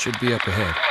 Should be up ahead.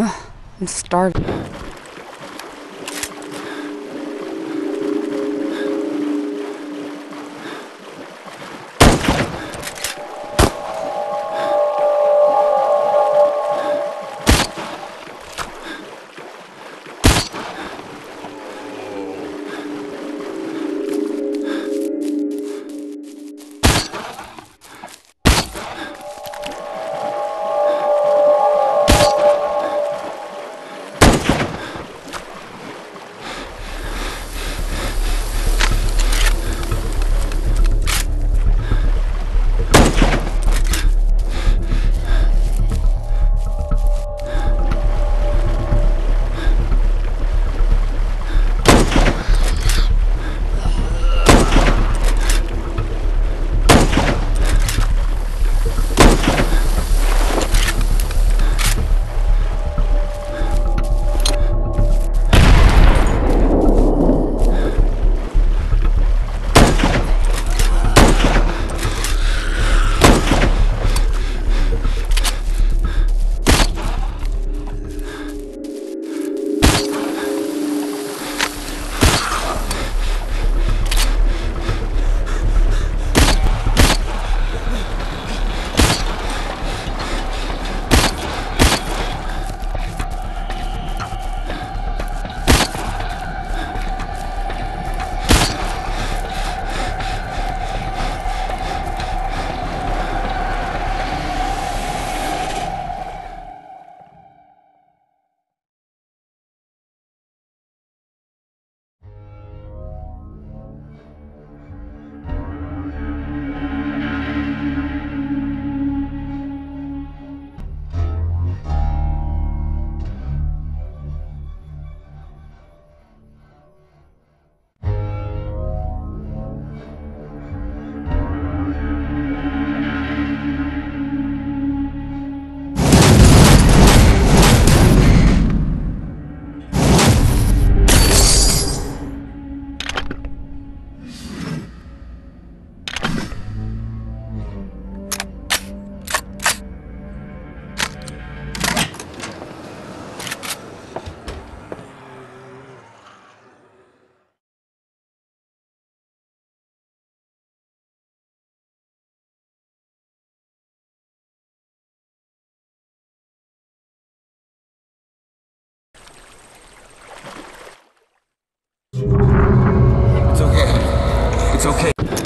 I'm starving. It's okay.